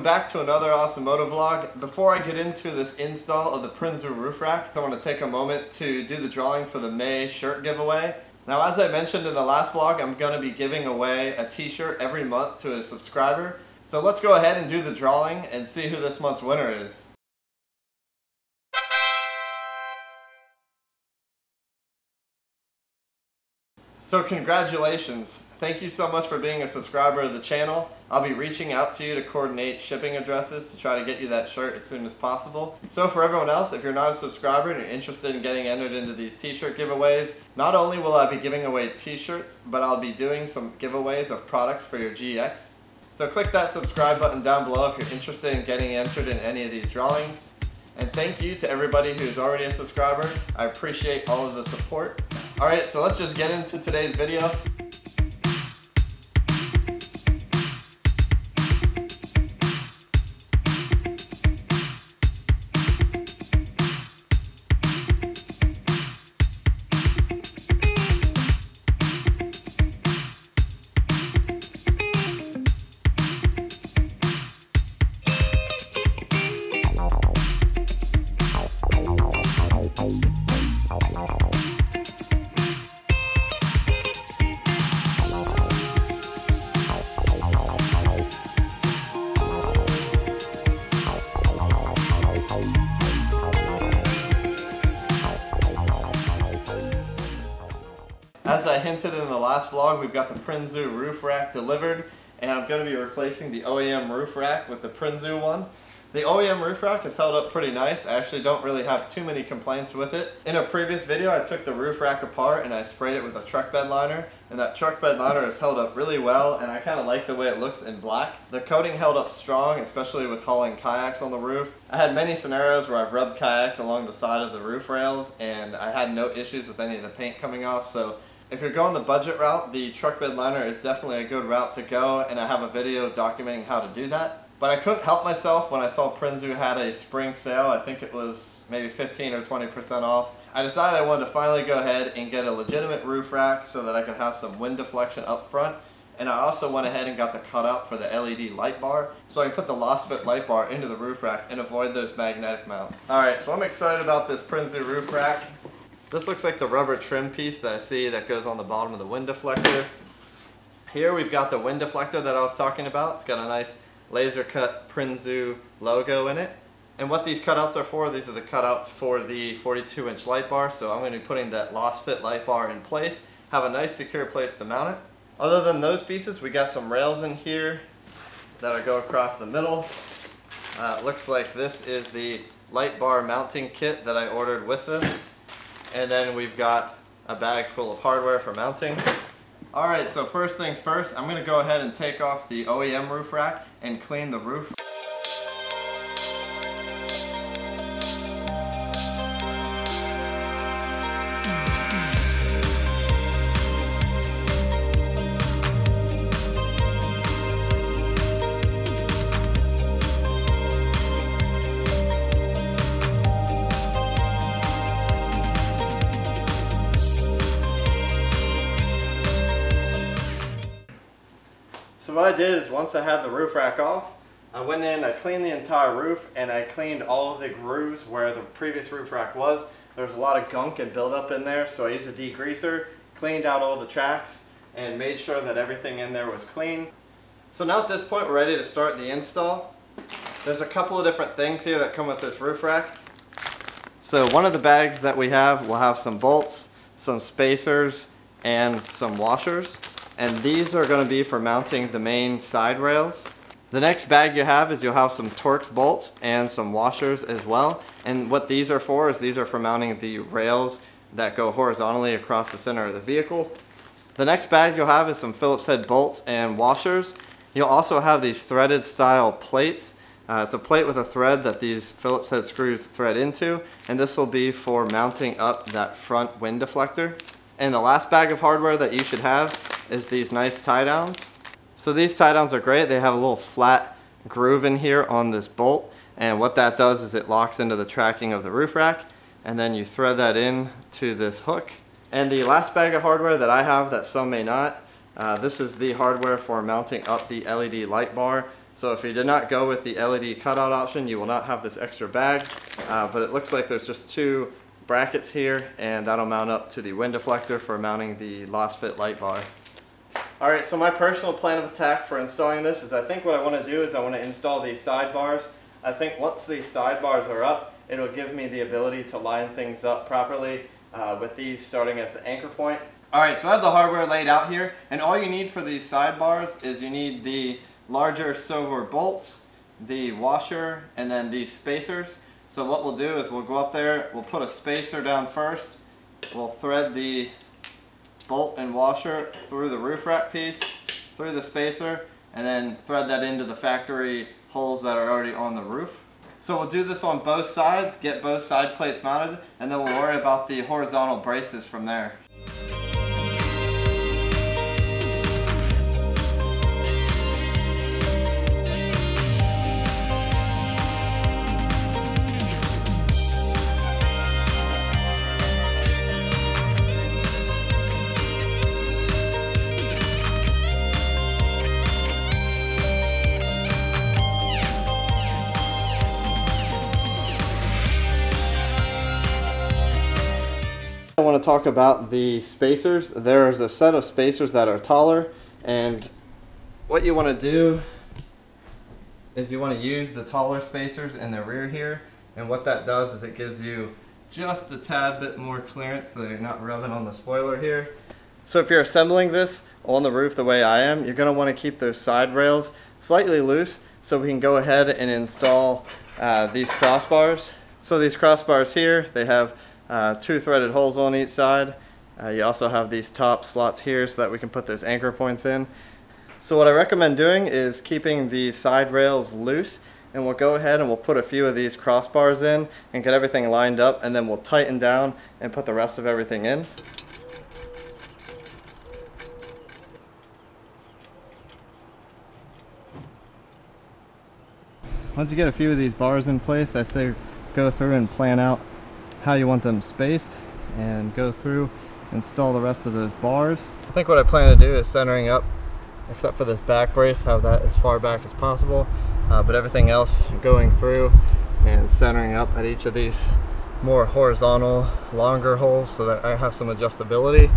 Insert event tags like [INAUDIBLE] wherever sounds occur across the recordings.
welcome back to another Awesomoto vlog. Before I get into this install of the Prinsu roof rack, I want to take a moment to do the drawing for the May shirt giveaway. Now as I mentioned in the last vlog, I'm going to be giving away a t-shirt every month to a subscriber. So let's go ahead and do the drawing and see who this month's winner is. So congratulations. Thank you so much for being a subscriber of the channel. I'll be reaching out to you to coordinate shipping addresses to try to get you that shirt as soon as possible. So for everyone else, if you're not a subscriber and you're interested in getting entered into these t-shirt giveaways, not only will I be giving away t-shirts, but I'll be doing some giveaways of products for your GX. So click that subscribe button down below if you're interested in getting entered in any of these drawings. And thank you to everybody who's already a subscriber. I appreciate all of the support. Alright, so let's just get into today's video. Hinted in the last vlog, we've got the Prinsu roof rack delivered, and I'm going to be replacing the OEM roof rack with the Prinsu one. The OEM roof rack has held up pretty nice. I actually don't really have too many complaints with it. In a previous video, I took the roof rack apart and I sprayed it with a truck bed liner, and that truck bed liner has held up really well, and I kind of like the way it looks in black. The coating held up strong, especially with hauling kayaks on the roof. I had many scenarios where I've rubbed kayaks along the side of the roof rails, and I had no issues with any of the paint coming off, so if you're going the budget route, the truck bed liner is definitely a good route to go, and I have a video documenting how to do that. But I couldn't help myself when I saw Prinsu had a spring sale, I think it was maybe 15 or 20% off. I decided I wanted to finally go ahead and get a legitimate roof rack so that I could have some wind deflection up front. And I also went ahead and got the cutout for the LED light bar, so I can put the Lasfit light bar into the roof rack and avoid those magnetic mounts. Alright, so I'm excited about this Prinsu roof rack. This looks like the rubber trim piece that I see that goes on the bottom of the wind deflector. Here we've got the wind deflector that I was talking about. It's got a nice laser cut Prinsu logo in it. And what these cutouts are for, these are the cutouts for the 42 inch light bar. So I'm going to be putting that Lasfit light bar in place. Have a nice secure place to mount it. Other than those pieces, we got some rails in here that go across the middle. Uh, looks like this is the light bar mounting kit that I ordered with this. And then we've got a bag full of hardware for mounting. Alright, so first things first, I'm going to go ahead and take off the OEM roof rack and clean the roof. I did is once I had the roof rack off, I went in, I cleaned the entire roof, and I cleaned all of the grooves where the previous roof rack was. There was a lot of gunk and buildup in there, so I used a degreaser, cleaned out all the tracks, and made sure that everything in there was clean. So now at this point we're ready to start the install. There's a couple of different things here that come with this roof rack. So one of the bags that we have will have some bolts, some spacers, and some washers and these are going to be for mounting the main side rails. The next bag you have is you'll have some Torx bolts and some washers as well. And what these are for is these are for mounting the rails that go horizontally across the center of the vehicle. The next bag you'll have is some Phillips head bolts and washers. You'll also have these threaded style plates. Uh, it's a plate with a thread that these Phillips head screws thread into and this will be for mounting up that front wind deflector. And the last bag of hardware that you should have is these nice tie downs. So these tie downs are great. They have a little flat groove in here on this bolt. And what that does is it locks into the tracking of the roof rack. And then you thread that in to this hook. And the last bag of hardware that I have that some may not, uh, this is the hardware for mounting up the LED light bar So if you did not go with the LED cutout option, you will not have this extra bag. Uh, but it looks like there's just two brackets here and that'll mount up to the wind deflector for mounting the Lasfit light bar. Alright, so my personal plan of attack for installing this is I think what I want to do is I want to install these sidebars. I think once these sidebars are up, it'll give me the ability to line things up properly uh, with these starting as the anchor point. Alright, so I have the hardware laid out here, and all you need for these sidebars is you need the larger silver bolts, the washer, and then these spacers. So what we'll do is we'll go up there, we'll put a spacer down first, we'll thread the bolt and washer through the roof rack piece, through the spacer, and then thread that into the factory holes that are already on the roof. So we'll do this on both sides, get both side plates mounted, and then we'll worry about the horizontal braces from there. Talk about the spacers. There's a set of spacers that are taller and what you want to do is you want to use the taller spacers in the rear here and what that does is it gives you just a tad bit more clearance so you're not rubbing on the spoiler here. So if you're assembling this on the roof the way I am, you're going to want to keep those side rails slightly loose so we can go ahead and install uh, these crossbars. So these crossbars here, they have uh, two threaded holes on each side. Uh, you also have these top slots here so that we can put those anchor points in. So what I recommend doing is keeping the side rails loose and we'll go ahead and we'll put a few of these crossbars in and get everything lined up and then we'll tighten down and put the rest of everything in. Once you get a few of these bars in place, I say go through and plan out how you want them spaced and go through install the rest of those bars. I think what I plan to do is centering up except for this back brace have that as far back as possible uh, but everything else going through and centering up at each of these more horizontal longer holes so that I have some adjustability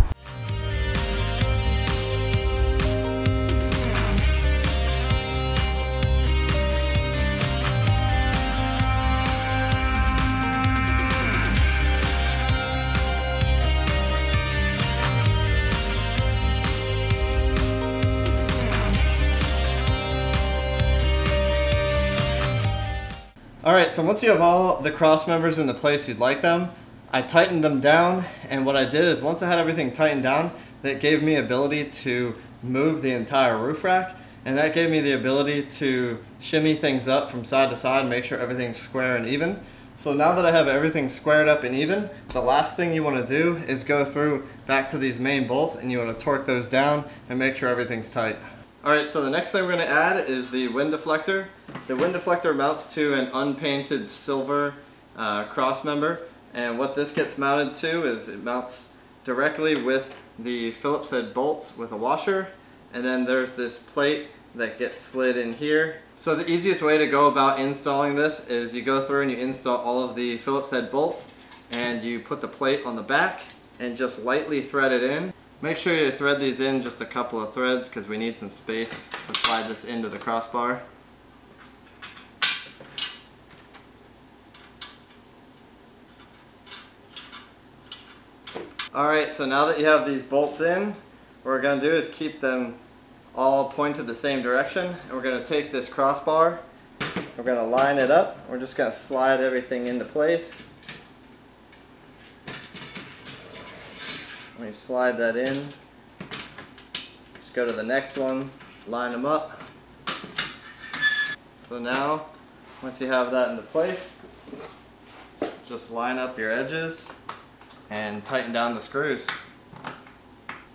so once you have all the cross members in the place you'd like them, I tightened them down and what I did is once I had everything tightened down, that gave me ability to move the entire roof rack and that gave me the ability to shimmy things up from side to side make sure everything's square and even. So now that I have everything squared up and even, the last thing you want to do is go through back to these main bolts and you want to torque those down and make sure everything's tight. Alright, so the next thing we're going to add is the wind deflector. The wind deflector mounts to an unpainted silver uh, cross member and what this gets mounted to is it mounts directly with the Phillips head bolts with a washer and then there's this plate that gets slid in here. So the easiest way to go about installing this is you go through and you install all of the Phillips head bolts and you put the plate on the back and just lightly thread it in. Make sure you thread these in just a couple of threads because we need some space to slide this into the crossbar. Alright, so now that you have these bolts in, what we're going to do is keep them all pointed the same direction. And we're going to take this crossbar, we're going to line it up, we're just going to slide everything into place. Me slide that in. Just go to the next one, line them up. So now, once you have that into place, just line up your edges and tighten down the screws.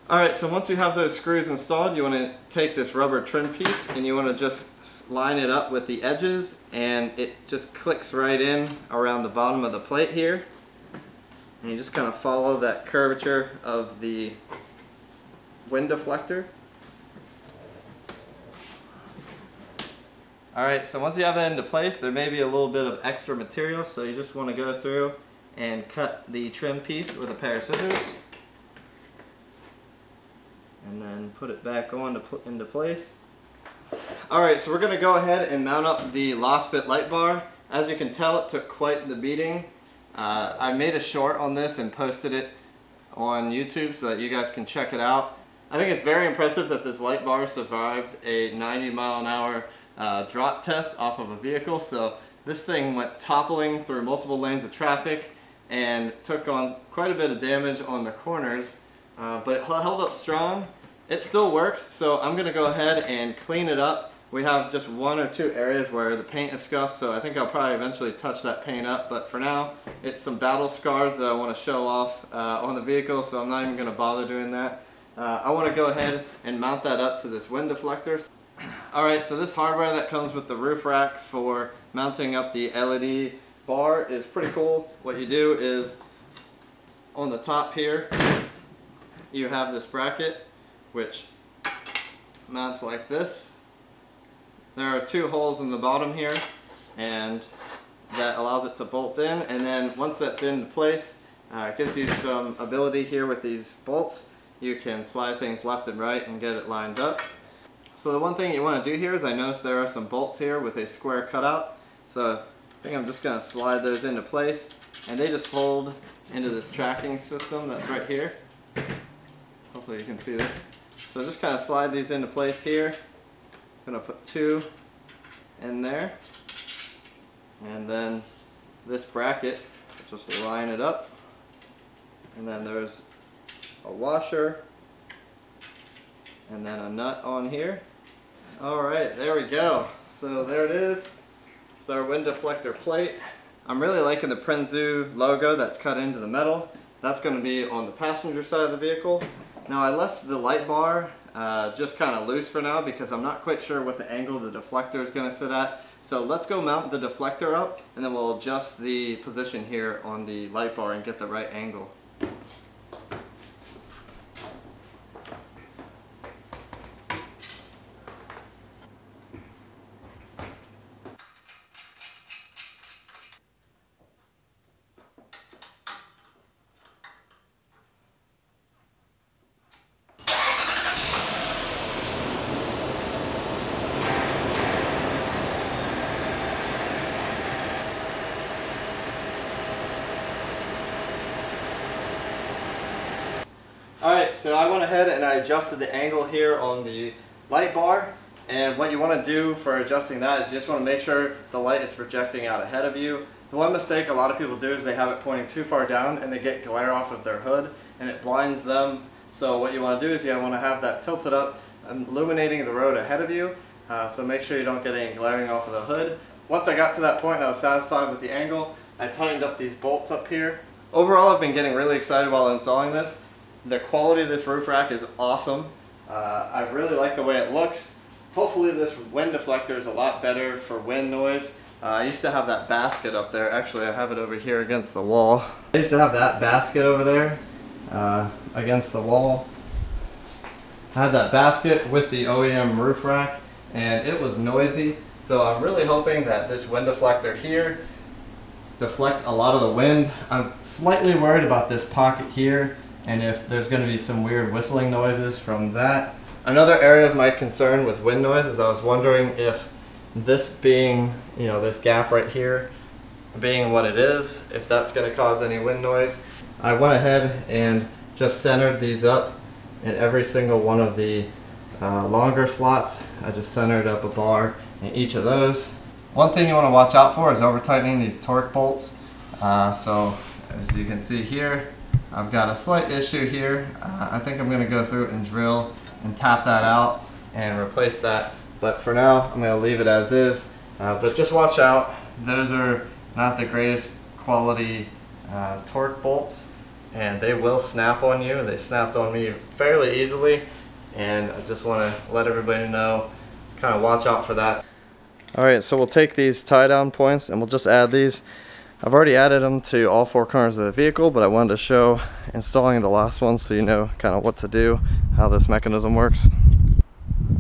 Alright, so once you have those screws installed, you want to take this rubber trim piece and you want to just line it up with the edges and it just clicks right in around the bottom of the plate here. And you just kind of follow that curvature of the wind deflector. Alright, so once you have that into place, there may be a little bit of extra material, so you just want to go through and cut the trim piece with a pair of scissors. And then put it back on to put into place. Alright, so we're going to go ahead and mount up the Lasfit light bar. As you can tell, it took quite the beating. Uh, I made a short on this and posted it on YouTube so that you guys can check it out. I think it's very impressive that this light bar survived a 90 mile an hour uh, drop test off of a vehicle. So this thing went toppling through multiple lanes of traffic and took on quite a bit of damage on the corners, uh, but it held up strong. It still works, so I'm going to go ahead and clean it up. We have just one or two areas where the paint is scuffed, so I think I'll probably eventually touch that paint up, but for now, it's some battle scars that I want to show off uh, on the vehicle, so I'm not even going to bother doing that. Uh, I want to go ahead and mount that up to this wind deflector. [CLEARS THROAT] Alright, so this hardware that comes with the roof rack for mounting up the LED bar is pretty cool. What you do is on the top here, you have this bracket which mounts like this. There are two holes in the bottom here and that allows it to bolt in and then once that's in place uh, it gives you some ability here with these bolts. You can slide things left and right and get it lined up. So the one thing you want to do here is I noticed there are some bolts here with a square cutout. So I think I'm just going to slide those into place and they just hold into this tracking system that's right here. Hopefully you can see this. So just kind of slide these into place here. Going to put two in there and then this bracket just line it up and then there's a washer and then a nut on here. Alright, there we go. So there it is. It's our wind deflector plate. I'm really liking the Prinsu logo that's cut into the metal. That's going to be on the passenger side of the vehicle. Now I left the light bar uh, just kind of loose for now because I'm not quite sure what the angle the deflector is going to sit at. So let's go mount the deflector up and then we'll adjust the position here on the light bar and get the right angle. Alright, so I went ahead and I adjusted the angle here on the light bar. And what you want to do for adjusting that is you just want to make sure the light is projecting out ahead of you. The one mistake a lot of people do is they have it pointing too far down and they get glare off of their hood and it blinds them. So what you want to do is you want to have that tilted up, illuminating the road ahead of you. Uh, so make sure you don't get any glaring off of the hood. Once I got to that point I was satisfied with the angle, I tightened up these bolts up here. Overall I've been getting really excited while installing this. The quality of this roof rack is awesome. Uh, I really like the way it looks. Hopefully this wind deflector is a lot better for wind noise. Uh, I used to have that basket up there. Actually, I have it over here against the wall. I used to have that basket over there uh, against the wall. I had that basket with the OEM roof rack and it was noisy. So I'm really hoping that this wind deflector here deflects a lot of the wind. I'm slightly worried about this pocket here and if there's going to be some weird whistling noises from that. Another area of my concern with wind noise is I was wondering if this being, you know, this gap right here being what it is, if that's going to cause any wind noise. I went ahead and just centered these up in every single one of the uh, longer slots. I just centered up a bar in each of those. One thing you want to watch out for is over tightening these Torx bolts. Uh, so as you can see here, I've got a slight issue here. Uh, I think I'm going to go through and drill and tap that out and replace that. But for now, I'm going to leave it as is. Uh, but just watch out. Those are not the greatest quality uh, Torx bolts and they will snap on you. They snapped on me fairly easily and I just want to let everybody know, kind of watch out for that. Alright, so we'll take these tie down points and we'll just add these I've already added them to all four corners of the vehicle, but I wanted to show installing the last one so you know kind of what to do, how this mechanism works.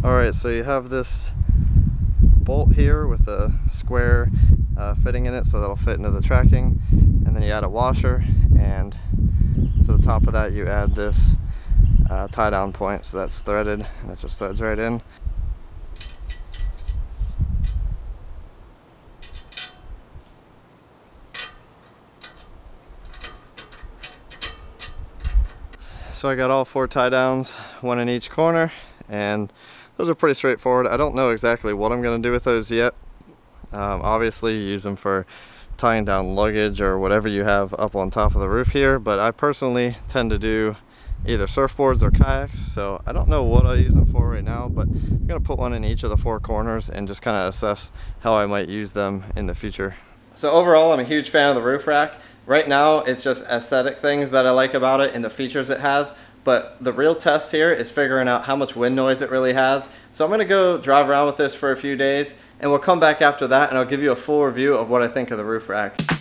Alright, so you have this bolt here with a square uh, fitting in it so that'll fit into the tracking and then you add a washer and to the top of that you add this uh, tie down point so that's threaded and it just threads right in So I got all four tie downs, one in each corner, and those are pretty straightforward. I don't know exactly what I'm going to do with those yet. Um, obviously you use them for tying down luggage or whatever you have up on top of the roof here, but I personally tend to do either surfboards or kayaks, so I don't know what I use them for right now, but I'm going to put one in each of the four corners and just kind of assess how I might use them in the future. So overall, I'm a huge fan of the roof rack. Right now, it's just aesthetic things that I like about it and the features it has. But the real test here is figuring out how much wind noise it really has. So I'm to go drive around with this for a few days and we'll come back after that and I'll give you a full review of what I think of the roof rack.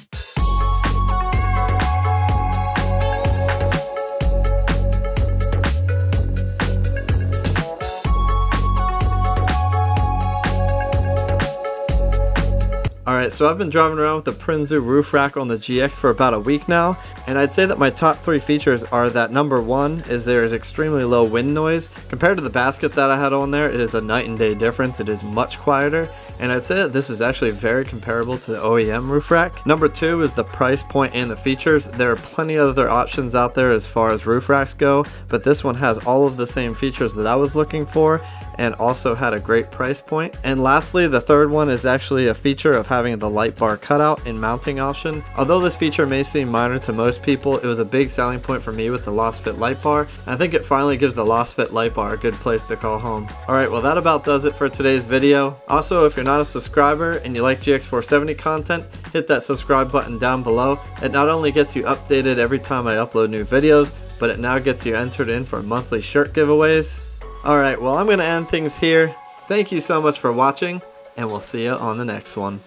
Alright, so I've been driving around with the Prinsu roof rack on the GX for about a week now, and I'd say that my top three features are that number one is there is extremely low wind noise. Compared to the basket that I had on there, it is a night and day difference. It is much quieter, and I'd say that this is actually very comparable to the OEM roof rack. Number two is the price point and the features. There are plenty of other options out there as far as roof racks go, but this one has all of the same features that I was looking for, and also had a great price point. And lastly, the third one is actually a feature of having the light bar cutout and mounting option. Although this feature may seem minor to most people, it was a big selling point for me with the Lasfit light bar. And I think it finally gives the Lasfit light bar a good place to call home. Alright, well that about does it for today's video. Also, if you're not a subscriber and you like GX470 content, hit that subscribe button down below. It not only gets you updated every time I upload new videos, but it now gets you entered in for monthly shirt giveaways. Alright, well I'm going to end things here. Thank you so much for watching, and we'll see you on the next one.